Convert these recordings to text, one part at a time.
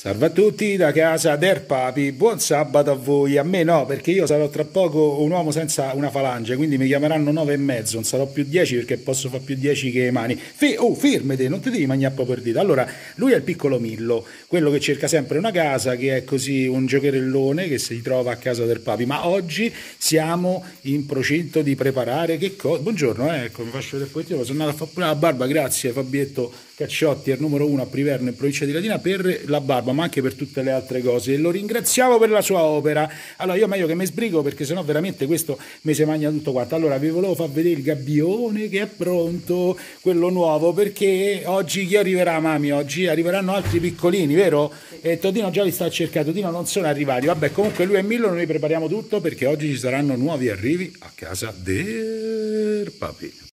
Salve a tutti da casa del Papi, buon sabato a voi, a me no perché io sarò tra poco un uomo senza una falange, quindi mi chiameranno nove e mezzo, non sarò più dieci perché posso fare più dieci che mani. Fe oh, fermete, non ti devi mangiare per dito. Allora, lui è il piccolo Millo, quello che cerca sempre una casa, che è così un giocherellone che si trova a casa del Papi, ma oggi siamo in procinto di preparare che cosa? Buongiorno, eh, ecco, mi faccio vedere pochettino, sono andato a fare pure la barba, grazie Fabietto Cacciotti, il numero uno a Priverno in provincia di Latina per la barba, ma anche per tutte le altre cose. E lo ringraziamo per la sua opera. Allora, io meglio che mi sbrigo perché sennò veramente questo mi si mangia tutto quanto. Allora, vi volevo far vedere il gabbione che è pronto, quello nuovo, perché oggi chi arriverà, mami? Oggi arriveranno altri piccolini, vero? E Todino già li sta cercando, Todino non sono arrivati. Vabbè, comunque lui e Millo noi prepariamo tutto perché oggi ci saranno nuovi arrivi a casa del papi.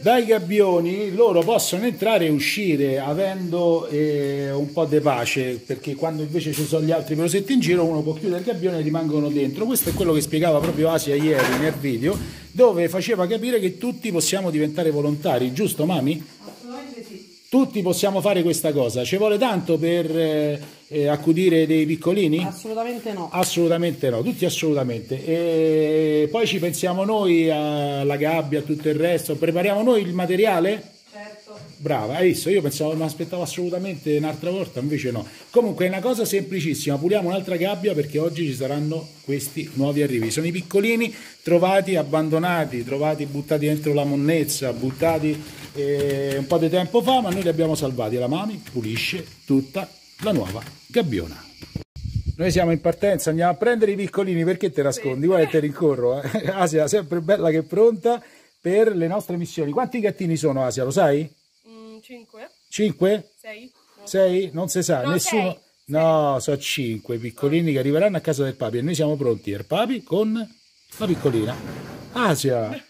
Dai gabbioni loro possono entrare e uscire avendo eh, un po' di pace, perché quando invece ci sono gli altri pelosetti in giro uno può chiudere il gabbione e rimangono dentro. Questo è quello che spiegava proprio Asia ieri nel video, dove faceva capire che tutti possiamo diventare volontari, giusto mami? Tutti possiamo fare questa cosa. Ci vuole tanto per eh, eh, accudire dei piccolini? Assolutamente no. Assolutamente no, tutti assolutamente. E poi ci pensiamo noi alla gabbia, a tutto il resto. Prepariamo noi il materiale? Brava, hai visto? Io pensavo, mi aspettavo assolutamente un'altra volta, invece no. Comunque è una cosa semplicissima, puliamo un'altra gabbia perché oggi ci saranno questi nuovi arrivi. Sono i piccolini trovati abbandonati, trovati buttati dentro la monnezza, buttati eh, un po' di tempo fa, ma noi li abbiamo salvati. La Mami pulisce tutta la nuova gabbiona. Noi siamo in partenza, andiamo a prendere i piccolini, perché te nascondi? Guarda te rincorro. Eh? Asia, sempre bella che pronta per le nostre missioni. Quanti gattini sono, Asia, lo sai? Mm, cinque. Cinque? Sei. No. Sei? Non si sa, No, nessuno... sei. No, sono cinque piccolini che arriveranno a casa del papi e noi siamo pronti al papi con la piccolina. Asia!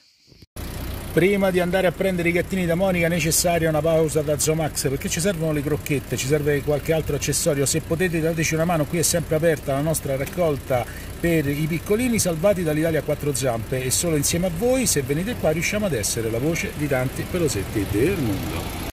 Prima di andare a prendere i gattini da Monica è necessaria una pausa da Zomax perché ci servono le crocchette, ci serve qualche altro accessorio. Se potete dateci una mano, qui è sempre aperta la nostra raccolta per i piccolini salvati dall'Italia a quattro zampe e solo insieme a voi, se venite qua, riusciamo ad essere la voce di tanti pelosetti del mondo.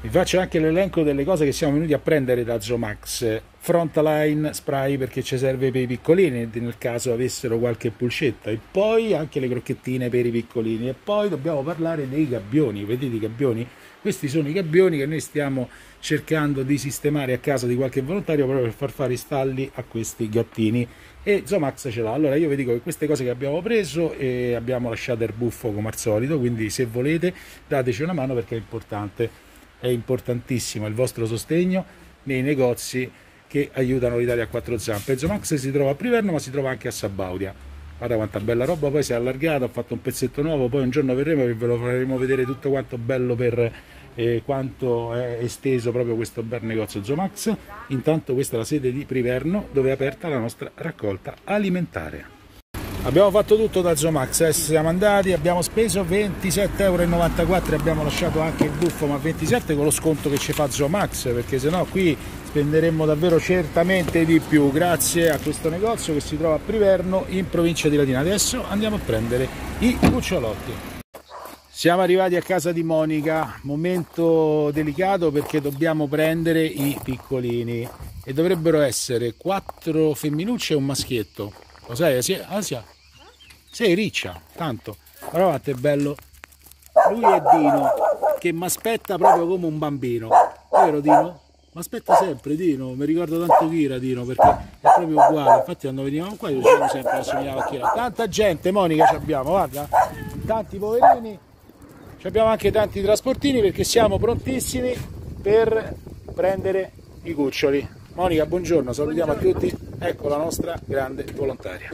Vi faccio anche l'elenco delle cose che siamo venuti a prendere da Zomax. Frontline spray perché ci serve per i piccolini nel caso avessero qualche pulcetta e poi anche le crocchettine per i piccolini e poi dobbiamo parlare dei gabbioni, vedete i gabbioni? Questi sono i gabbioni che noi stiamo cercando di sistemare a casa di qualche volontario proprio per far fare i stalli a questi gattini e Zomax ce l'ha. Allora io vi dico che queste cose che abbiamo preso e abbiamo lasciato il buffo come al solito, quindi se volete dateci una mano perché è importante è importantissimo il vostro sostegno nei negozi che aiutano l'Italia a quattro zampe. Zomax si trova a Priverno ma si trova anche a Sabaudia. Guarda quanta bella roba, poi si è allargato, ha fatto un pezzetto nuovo, poi un giorno verremo e ve lo faremo vedere tutto quanto bello per eh, quanto è esteso proprio questo bel negozio Zomax. Intanto questa è la sede di Priverno dove è aperta la nostra raccolta alimentare. Abbiamo fatto tutto da Zomax, eh, siamo andati, abbiamo speso 27,94 euro abbiamo lasciato anche il buffo, ma 27 con lo sconto che ci fa Zomax, perché sennò qui spenderemmo davvero certamente di più, grazie a questo negozio che si trova a Priverno in provincia di Latina. Adesso andiamo a prendere i cucciolotti. Siamo arrivati a casa di Monica, momento delicato perché dobbiamo prendere i piccolini e dovrebbero essere quattro femminucce e un maschietto. Lo sai, Asia? Asia? Sei riccia, tanto. Però guarda, è bello. Lui è Dino, che mi aspetta proprio come un bambino. Vero Dino? Mi aspetta sempre Dino, mi ricordo tanto Kira Dino perché è proprio uguale. Infatti quando venivamo qua io dicevo sempre assomigliava a Kira. Tanta gente, Monica, ci abbiamo, guarda. Tanti poverini. Ci abbiamo anche tanti trasportini perché siamo prontissimi per prendere i cuccioli. Monica, buongiorno, salutiamo a tutti. Ecco la nostra grande volontaria.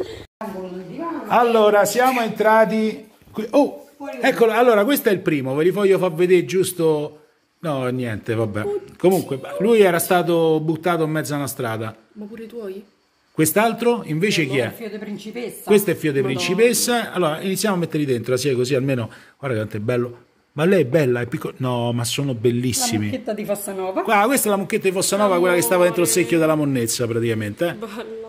Allora, siamo entrati qui. Oh, eccolo. Allora, questo è il primo. Ve li voglio far vedere giusto. No, niente, vabbè. Comunque, lui era stato buttato in mezzo a una strada. Ma pure i tuoi? Quest'altro invece chi è? fio di principessa. Questo è Fio Madonna. Principessa. Allora, iniziamo a metterli dentro, sì, così almeno. Guarda quanto è bello. Ma lei è bella, è piccola. No, ma sono La bellissimi. mucchetta di Fossanova. Qua, questa è la mucchetta di Fossanova, quella che stava dentro il secchio della monnezza praticamente. eh. Bello.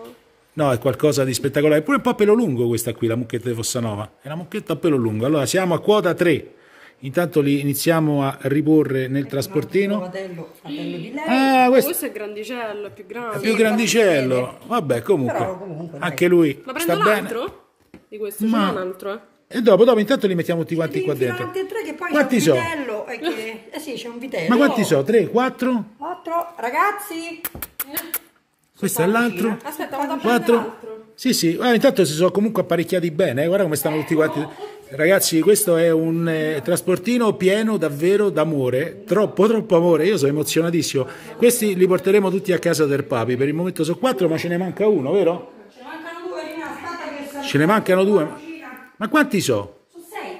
No, è qualcosa di spettacolare. Pure un po' a pelo lungo questa qui, la mucchetta di Fossanova. È una mucchetta a pelo lungo. Allora, siamo a quota 3. Intanto li iniziamo a riporre nel trasportino. Fratello, fratello di lei. Ah, questo Questo è grandicello, è più grande. è più grandicello. Vabbè, comunque, Però comunque, dai. anche lui Ma prendo l'altro? Di questo Ma- c'è un altro, eh. E dopo, dopo intanto li mettiamo tutti quanti qua dentro. avanti e tre che poi Quanti c'è so? un vitello. e che- Eh sì, c'è un vitello. Ma quanti so? 3, 4? Quattro. Ragazzi, Questo è l'altro. Aspetta, vado a prendere 4. l'altro. Sì, sì, ah, intanto si sono comunque apparecchiati bene, eh, guarda come stanno tutti quanti. Ragazzi, questo è un eh, trasportino pieno davvero d'amore, troppo troppo amore, io sono emozionatissimo. Questi li porteremo tutti a casa del papi, per il momento sono quattro, ma ce ne manca uno, vero? ce ne mancano due, Rina, aspetta che Ce ne mancano due. Ma quanti so? Sono sei.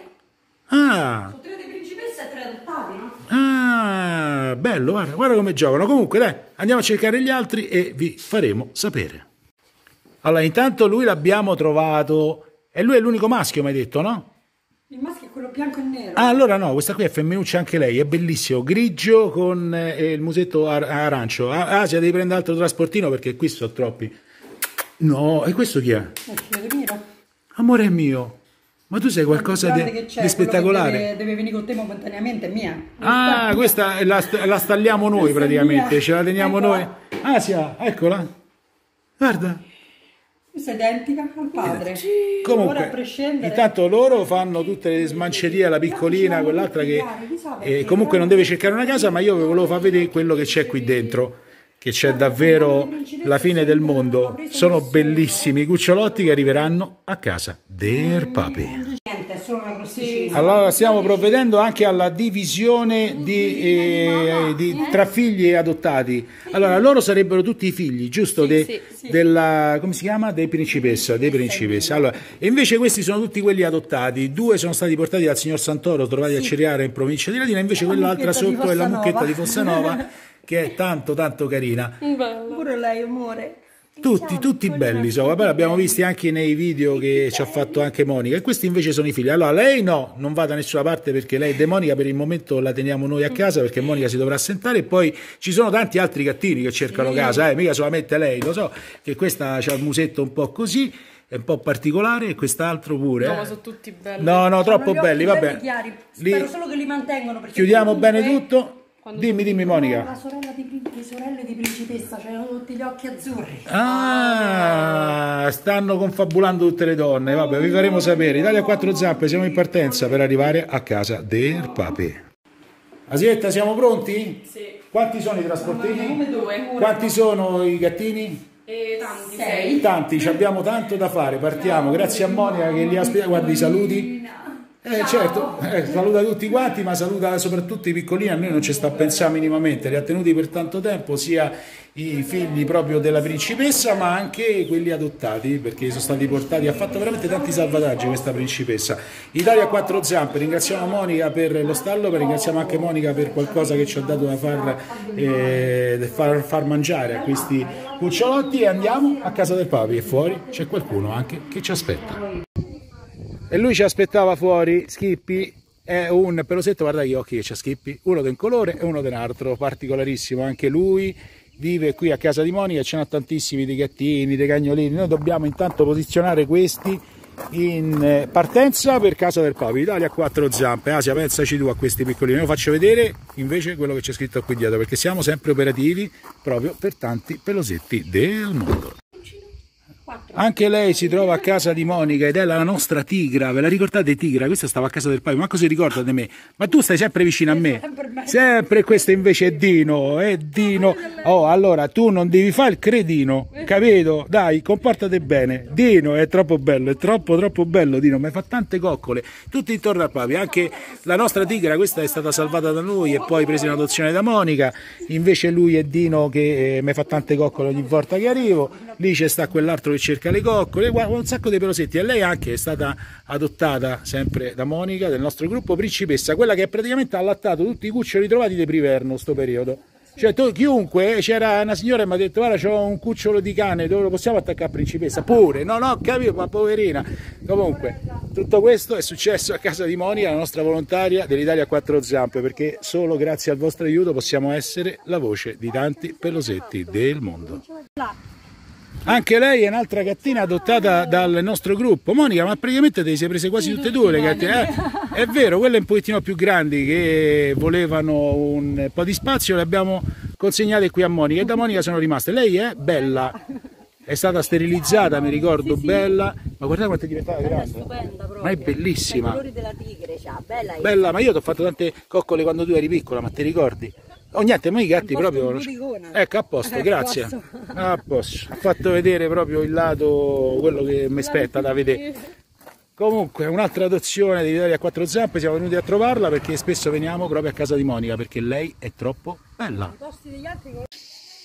Ah, Sono tre di principessa e tre adottati, no? ah, bello, guarda, guarda come giocano. Comunque, dai, andiamo a cercare gli altri e vi faremo sapere. Allora, intanto lui l'abbiamo trovato, e lui è l'unico maschio, mi hai detto, no? Il maschio è quello bianco e nero. Ah, allora no, questa qui è femminuccia anche lei, è bellissimo, grigio con eh, il musetto ar- arancio. Ah, Asia, devi prendere altro trasportino perché qui sono troppi. No, e questo chi è? È il figlio di Miro. Amore mio, ma tu sei qualcosa di, di spettacolare. Deve, deve venire con te momentaneamente, è mia. Ah, questa la, la stalliamo noi praticamente, ce la teniamo Eccola. noi. Asia, eccola. Guarda. Questa è identica al padre. Ora a Comunque, prescindere. intanto loro fanno tutte le smancerie alla piccolina, quell'altra che eh, comunque non deve cercare una casa, ma io volevo far vedere quello che c'è qui dentro, che c'è davvero la fine del mondo. Sono bellissimi i cucciolotti che arriveranno a casa del papi. Allora stiamo provvedendo anche alla divisione di, eh, di- tra figli e adottati. Allora loro sarebbero tutti i figli, giusto? De- sì, Della, come si chiama? Dei principessa, dei principessa. Allora, e invece questi sono tutti quelli adottati. Due sono stati portati dal signor Santoro, trovati a Ceriare in provincia di Latina, invece La quell'altra sotto è la mucchetta di Fossanova, che è tanto tanto carina. Bello. Pure lei, amore. Tutti, tutti belli sono, vabbè l'abbiamo visti anche nei video che ci ha fatto anche Monica e questi invece sono i figli. Allora lei no, non va da nessuna parte perché lei è demonica, per il momento la teniamo noi a casa perché Monica si dovrà assentare e poi ci sono tanti altri gattini che cercano casa, eh, mica solamente lei, lo so, che questa ha il musetto un po' così, è un po' particolare e quest'altro pure. No, eh. ma sono tutti belli. No, no, troppo belli, vabbè. chiari. Li- Spero solo che li mantengono. perché chiudiamo comunque- bene tutto. Dimmi, dimmi La Monica. sorella di, le sorelle di principessa c'erano tutti gli occhi azzurri. Ah, stanno confabulando tutte le donne. Vabbè, vi faremo sapere. Italia a quattro zampe, siamo in partenza per arrivare a casa del papi. Asietta, siamo pronti? Sì. Quanti sono i trasportini? Due. Quanti sono i gattini? E tanti. Sei. Tanti, ci abbiamo tanto da fare. Partiamo. Grazie a Monica che li ha spiegato. Guardi i saluti. Eh, certo, eh, saluta tutti quanti, ma saluta soprattutto i piccolini, a noi non ci sta a pensare minimamente, li ha tenuti per tanto tempo, sia i figli proprio della principessa, ma anche quelli adottati, perché sono stati portati, ha fatto veramente tanti salvataggi questa principessa. Italia a quattro zampe, ringraziamo Monica per lo stallo, ma ringraziamo anche Monica per qualcosa che ci ha dato da far, eh, da far, far mangiare a questi cucciolotti. E andiamo a casa del papi e fuori. C'è qualcuno anche che ci aspetta. E lui ci aspettava fuori, Schippi è un pelosetto, guarda gli occhi che c'ha Schippi, uno di un colore e uno di un altro, particolarissimo, anche lui vive qui a casa di Monica, ce n'ha tantissimi dei gattini, dei cagnolini, noi dobbiamo intanto posizionare questi in eh, partenza per casa del Papi, Italia a quattro zampe, Asia pensaci tu a questi piccolini, io faccio vedere invece quello che c'è scritto qui dietro, perché siamo sempre operativi proprio per tanti pelosetti del mondo. Anche lei si trova a casa di Monica ed è la nostra tigra, ve la ricordate Tigra? Questa stava a casa del paio, manco si ricorda di me, ma tu stai sempre vicino a me, sempre questo invece è Dino, è Dino, oh allora tu non devi fare il cretino, capito? Dai, comportate bene, Dino è troppo bello, è troppo troppo bello Dino, mi fa tante coccole, tutti intorno al papi, anche la nostra tigra, questa è stata salvata da noi e poi presa in adozione da Monica, invece lui è Dino che eh, mi fa tante coccole ogni volta che arrivo, lì c'è sta quell'altro che cerca le coccole, un sacco di pelosetti e lei anche è stata adottata sempre da Monica del nostro gruppo principessa, quella che praticamente ha allattato tutti i cuccioli trovati di Priverno sto periodo. Cioè, tu- chiunque, c'era una signora che mi ha detto, guarda, c'ho un cucciolo di cane, dove lo possiamo attaccare principessa? Pure, no, no, capito, ma poverina. Comunque, tutto questo è successo a casa di Monica, la nostra volontaria dell'Italia a quattro zampe, perché solo grazie al vostro aiuto possiamo essere la voce di tanti pelosetti del mondo. Anche lei è un'altra gattina adottata dal nostro gruppo. Monica, ma praticamente te le sei prese quasi tutte e due le gattine. Eh, è vero, quelle un pochettino più grandi che volevano un po' di spazio le abbiamo consegnate qui a Monica e da Monica sono rimaste. Lei è bella, è stata sterilizzata, mi ricordo, bella. Ma guardate quanto è diventata grande. stupenda proprio. Ma è bellissima. I colori della tigre, c'ha, bella è. Bella, ma io ti ho fatto tante coccole quando tu eri piccola, ma ti ricordi? Oh niente, ma i gatti proprio. Ecco, a posto, A grazie. posto. A posto. Ha fatto vedere proprio il lato, quello che mi spetta da vedere. Comunque, un'altra adozione di Italia a quattro zampe, siamo venuti a trovarla perché spesso veniamo proprio a casa di Monica perché lei è troppo bella.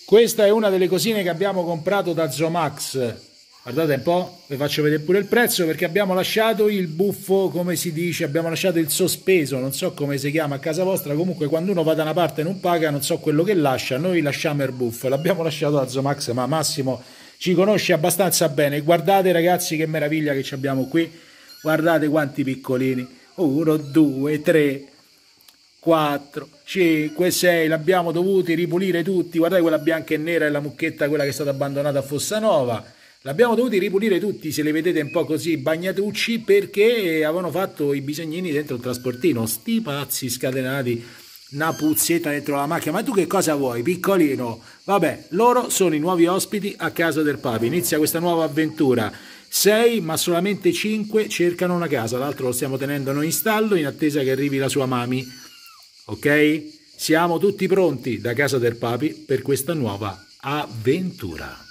Questa è una delle cosine che abbiamo comprato da Zomax. Guardate un po', vi faccio vedere pure il prezzo perché abbiamo lasciato il buffo, come si dice, abbiamo lasciato il sospeso, non so come si chiama a casa vostra, comunque quando uno va da una parte e non paga, non so quello che lascia, noi lasciamo il buffo, l'abbiamo lasciato da Zomax, ma Massimo ci conosce abbastanza bene. Guardate ragazzi che meraviglia che abbiamo qui, guardate quanti piccolini, uno, due, tre, 4, 5, 6, l'abbiamo dovuti ripulire tutti, guardate quella bianca e nera è la mucchetta, quella che è stata abbandonata a Fossanova, l'abbiamo dovuti ripulire tutti, se le vedete un po' così bagnatucci, perché avevano fatto i bisognini dentro il trasportino, sti pazzi scatenati, una puzzetta dentro la macchina, ma tu che cosa vuoi, piccolino? Vabbè, loro sono i nuovi ospiti a casa del papi, inizia questa nuova avventura. 6 ma solamente 5 cercano una casa, l'altro lo stiamo tenendo noi in stallo in attesa che arrivi la sua mami. Ok? Siamo tutti pronti da casa del papi per questa nuova avventura.